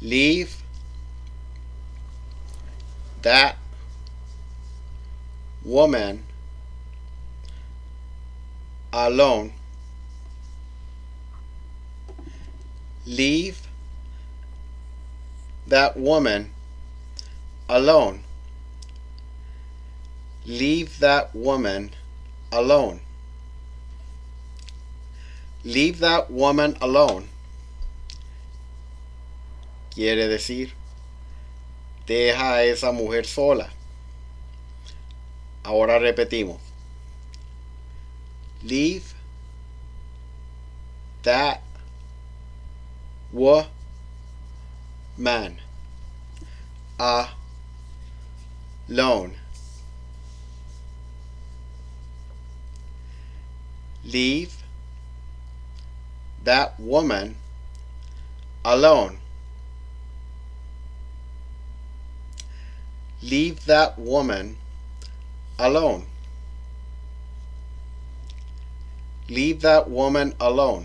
Leave that woman alone. Leave that woman alone. Leave that woman alone. Leave that woman alone. Quiere decir, deja a esa mujer sola. Ahora repetimos. Leave that woman alone. Leave that woman alone. Leave that woman alone. Leave that woman alone.